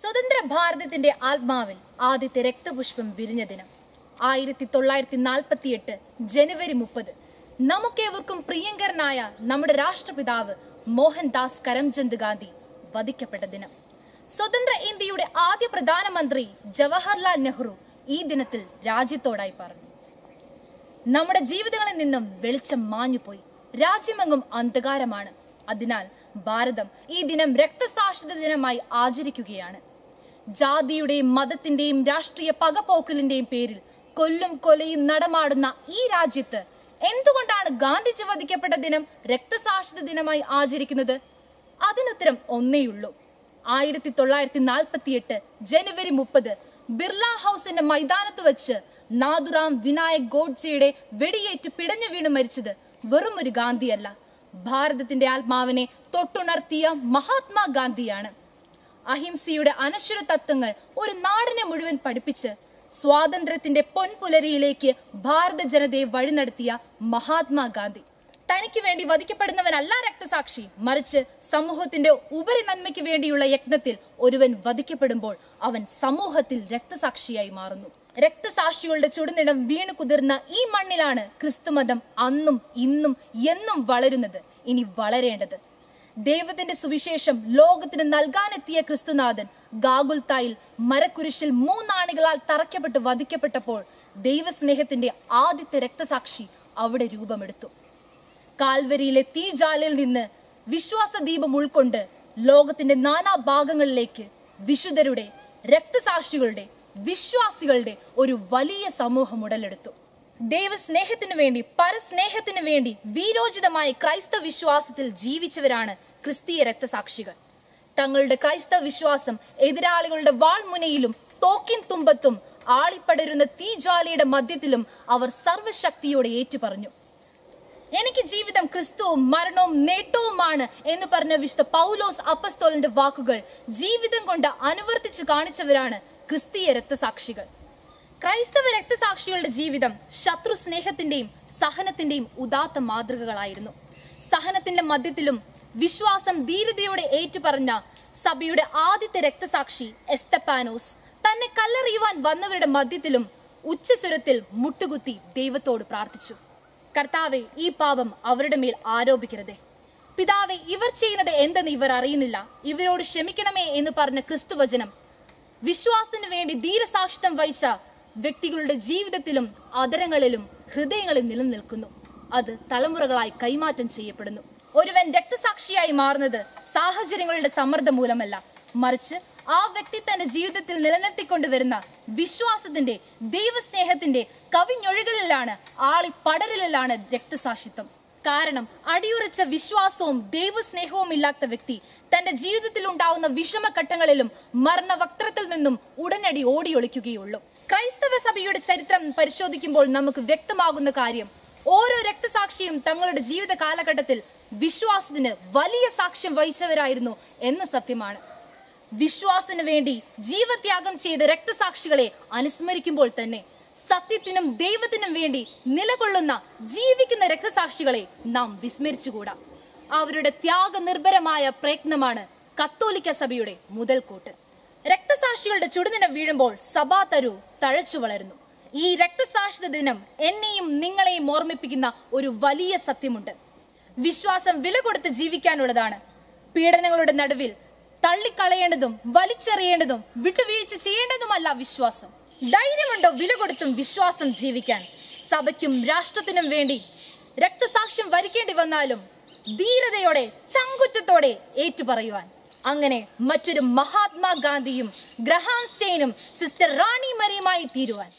സ്വതന്ത്ര ഭാരതത്തിന്റെ ആത്മാവിൽ ആദ്യത്തെ രക്തപുഷ്പം വിരിഞ്ഞ ദിനം. ആയിരത്തി തൊള്ളായിരത്തി നാൽപ്പത്തി എട്ട് ജനുവരി മുപ്പത്. നമുക്കേവർക്കും പ്രിയങ്കരനായ നമ്മുടെ രാഷ്ട്രപിതാവ് മോഹൻദാസ് കരംചന്ദ് ഗാന്ധി വധിക്കപ്പെട്ട ദിനം. സ്വതന്ത്ര ഇന്ത്യയുടെ ആദ്യ പ്രധാനമന്ത്രി ജവഹർലാൽ നെഹ്റു ഈ ദിനത്തിൽ രാജ്യത്തോടായി പറഞ്ഞു. നമ്മുടെ ജീവിതങ്ങളിൽ നിന്നും വെളിച്ചം മാഞ്ഞുപോയി. രാജ്യമെങ്ങും അന്ധകാരമാണ്. അതിനാൽ ഭാരതം ഈ ദിനം രക്തസാക്ഷിത ദിനമായി ആചരിക്കുകയാണ്. ജാതിയുടെയും മതത്തിന്റെയും രാഷ്ട്രീയ പകപോക്കലിന്റെയും പേരിൽ കൊല്ലും കൊലയും നടമാടുന്ന ഈ രാജ്യത്ത് എന്തുകൊണ്ടാണ് ഗാന്ധിജി വധിക്കപ്പെട്ട ദിനം രക്തസാക്ഷിത ദിനമായി ആചരിക്കുന്നത്? അതിനുത്തരം ഒന്നേയുള്ളൂ. ആയിരത്തി തൊള്ളായിരത്തി നാൽപ്പത്തി എട്ട് ജനുവരി മുപ്പത് ബിർള ഹൗസിന്റെ മൈതാനത്ത് വെച്ച് നാദുറാം വിനായക് ഗോഡ്സെയുടെ വെടിയേറ്റ് പിടഞ്ഞു വീണ് മരിച്ചത് വെറും ഒരു ഗാന്ധിയല്ല. ഭാരതത്തിന്റെ ആത്മാവിനെ തൊട്ടുണർത്തിയ മഹാത്മാഗാന്ധിയാണ്. അഹിംസയുടെ അനശ്വര തത്വങ്ങൾ ഒരു നാടിനെ മുഴുവൻ പഠിപ്പിച്ച് സ്വാതന്ത്ര്യത്തിന്റെ പൊൻപുലരിയിലേക്ക് ഭാരത ജനതയെ വഴി നടത്തിയ മഹാത്മാഗാന്ധി തനിക്ക് വേണ്ടി വധിക്കപ്പെടുന്നവനല്ല രക്തസാക്ഷി. മറിച്ച് സമൂഹത്തിന്റെ ഉപരി നന്മയ്ക്ക് വേണ്ടിയുള്ള യജ്ഞത്തിൽ ഒരുവൻ വധിക്കപ്പെടുമ്പോൾ അവൻ സമൂഹത്തിൽ രക്തസാക്ഷിയായി മാറുന്നു. രക്തസാക്ഷികളുടെ ചുടുനിടം വീണു കുതിർന്ന ഈ മണ്ണിലാണ് ക്രിസ്തുമതം അന്നും ഇന്നും എന്നും വളരുന്നത്. ഇനി വളരേണ്ടത് ദൈവത്തിന്റെ സുവിശേഷം ലോകത്തിന് നൽകാനെത്തിയ ക്രിസ്തുനാഥൻ ഗാഗുൽത്തായിൽ മരക്കുരിശിൽ മൂന്നാണികളാൽ തറയ്ക്കപ്പെട്ട് വധിക്കപ്പെട്ടപ്പോൾ ദൈവസ്നേഹത്തിന്റെ ആദ്യത്തെ രക്തസാക്ഷി അവിടെ രൂപമെടുത്തു. കാൽവരിയിലെ തീജാലയിൽ നിന്ന് വിശ്വാസ ദീപം ഉൾക്കൊണ്ട് ലോകത്തിന്റെ നാനാ ഭാഗങ്ങളിലേക്ക് വിശുദ്ധരുടെ രക്തസാക്ഷികളുടെ വിശ്വാസികളുടെ ഒരു വലിയ സമൂഹം ഉടലെടുത്തു. ദൈവസ്നേഹത്തിനു വേണ്ടി പരസ്നേഹത്തിനു വേണ്ടി വീരോചിതമായ ക്രൈസ്തവ വിശ്വാസത്തിൽ ജീവിച്ചവരാണ് ക്രിസ്തീയ രക്തസാക്ഷികൾ. തങ്ങളുടെ ക്രൈസ്തവ വിശ്വാസം എതിരാളികളുടെ വാൾമുനയിലും തോക്കിൻ തുമ്പത്തും ആളിപ്പടരുന്ന തീജ്വാലയുടെ മധ്യത്തിലും അവർ സർവശക്തിയോടെ ഏറ്റുപറഞ്ഞു. എനിക്ക് ജീവിതം ക്രിസ്തുവും മരണവും നേട്ടവുമാണ് എന്ന് പറഞ്ഞ വിശുദ്ധ പൗലോസ് അപ്പസ്തോലിന്റെ വാക്കുകൾ ജീവിതം കൊണ്ട് അനുവർത്തിച്ചു കാണിച്ചവരാണ് ക്രിസ്തീയ രക്തസാക്ഷികൾ. ക്രൈസ്തവ രക്തസാക്ഷികളുടെ ജീവിതം ശത്രു സ്നേഹത്തിന്റെയും സഹനത്തിന്റെയും ഉദാത്ത മാതൃകകളായിരുന്നു. സഹനത്തിന്റെ മധ്യത്തിലും വിശ്വാസം ധീരതയോടെ ഏറ്റുപറഞ്ഞ സഭയുടെ ആദ്യത്തെ രക്തസാക്ഷി എസ്തപ്പാനോസ് തന്നെ കല്ലെറിയുവാൻ വന്നവരുടെ മധ്യത്തിലും ഉച്ചസ്വരത്തിൽ മുട്ടുകുത്തി ദൈവത്തോട് പ്രാർത്ഥിച്ചു. കർത്താവെ ഈ പാപം അവരുടെ മേൽ ആരോപിക്കരുതേ. പിതാവെ ഇവർ ചെയ്യുന്നത് എന്തെന്ന് ഇവർ അറിയുന്നില്ല. ഇവരോട് ക്ഷമിക്കണമേ എന്ന് പറഞ്ഞ ക്രിസ്തുവചനം വിശ്വാസത്തിന് വേണ്ടി ധീരസാക്ഷിത്വം വഹിച്ച വ്യക്തികളുടെ ജീവിതത്തിലും അതരങ്ങളിലും ഹൃദയങ്ങളിൽ നിലനിൽക്കുന്നു. അത് തലമുറകളായി കൈമാറ്റം ചെയ്യപ്പെടുന്നു. ഒരുവൻ രക്തസാക്ഷിയായി മാറുന്നത് സാഹചര്യങ്ങളുടെ സമ്മർദ്ദം മൂലമല്ല. മറിച്ച് ആ വ്യക്തി തന്റെ ജീവിതത്തിൽ നിലനിർത്തിക്കൊണ്ടുവരുന്ന വിശ്വാസത്തിന്റെ ദൈവസ്നേഹത്തിന്റെ കവിഞ്ഞൊഴുകലിലാണ് ആളി പടരലിലാണ് രക്തസാക്ഷിത്വം. കാരണം അടിയുറച്ച വിശ്വാസവും ദൈവസ്നേഹവും ഇല്ലാത്ത വ്യക്തി തന്റെ ജീവിതത്തിൽ ഉണ്ടാവുന്ന വിഷമഘട്ടങ്ങളിലും മരണവക്രത്തിൽ നിന്നും ഉടനടി ഓടിയൊളിക്കുകയുള്ളൂ. ക്രൈസ്തവ സഭയുടെ ചരിത്രം പരിശോധിക്കുമ്പോൾ നമുക്ക് വ്യക്തമാകുന്ന കാര്യം ഓരോ രക്തസാക്ഷിയും തങ്ങളുടെ ജീവിത കാലഘട്ടത്തിൽ വിശ്വാസത്തിന് വലിയ സാക്ഷ്യം വഹിച്ചവരായിരുന്നു എന്ന സത്യമാണ്. വിശ്വാസത്തിന് വേണ്ടി ജീവത്യാഗം ചെയ്ത രക്തസാക്ഷികളെ അനുസ്മരിക്കുമ്പോൾ തന്നെ സത്യത്തിനും ദൈവത്തിനും വേണ്ടി നിലകൊള്ളുന്ന ജീവിക്കുന്ന രക്തസാക്ഷികളെ നാം വിസ്മരിച്ചുകൂടാ? അവരുടെ ത്യാഗനിർഭരമായ പ്രയത്നമാണ് കത്തോലിക്ക സഭയുടെ മുതൽക്കൂട്ട്. രക്തസാക്ഷികളുടെ ചുടുനിനം വീഴുമ്പോൾ സഭാതരു തഴച്ചു വളരുന്നു. ഈ രക്തസാക്ഷിത ദിനം എന്നെയും നിങ്ങളെയും ഓർമ്മിപ്പിക്കുന്ന ഒരു വലിയ സത്യമുണ്ട്. വിശ്വാസം വില കൊടുത്ത് ജീവിക്കാനുള്ളതാണ്. പീഡനങ്ങളുടെ നടുവിൽ തള്ളിക്കളയേണ്ടതും വലിച്ചെറിയേണ്ടതും വിട്ടുവീഴ്ച ചെയ്യേണ്ടതുമല്ല വിശ്വാസം. ധൈര്യമുണ്ടോ വില കൊടുത്തും വിശ്വാസം ജീവിക്കാൻ? സഭയ്ക്കും രാഷ്ട്രത്തിനും വേണ്ടി രക്തസാക്ഷ്യം വരിക്കേണ്ടി വന്നാലും ധീരതയോടെ ചങ്കുറ്റത്തോടെ ഏറ്റുപറയുവാൻ. അങ്ങനെ മറ്റൊരു മഹാത്മാഗാന്ധിയും ഗ്രഹാൻ സ്റ്റെയിനും സിസ്റ്റർ റാണി മരിയുമായി തീരുവാൻ.